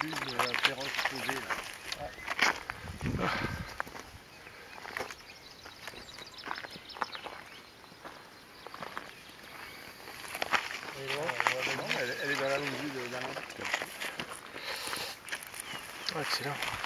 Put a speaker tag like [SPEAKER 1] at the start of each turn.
[SPEAKER 1] ces euh, roches posées là.
[SPEAKER 2] Non, elle, elle est dans la longue vue de la d'Alain.
[SPEAKER 3] Excellent.